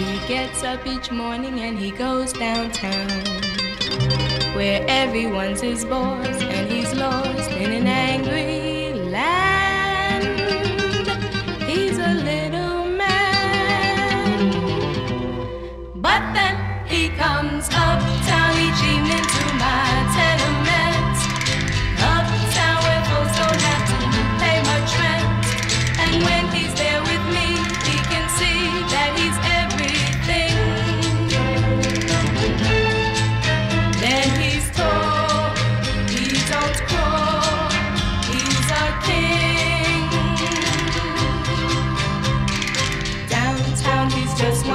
He gets up each morning and he goes downtown, where everyone's his boss and he's lost in an angry land. He's a little man, but then he comes uptown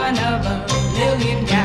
one of a million guys.